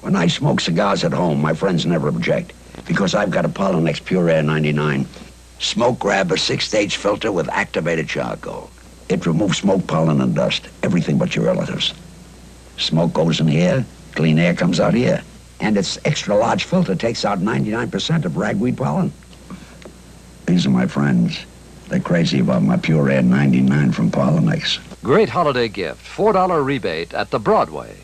When I smoke cigars at home, my friends never object because I've got a Pollenex Pure Air 99 smoke grabber six-stage filter with activated charcoal. It removes smoke, pollen, and dust, everything but your relatives. Smoke goes in here, clean air comes out here. And its extra large filter takes out 99% of ragweed pollen. These are my friends. They're crazy about my Pure Air 99 from Pollenex. Great holiday gift, $4 rebate at the Broadway.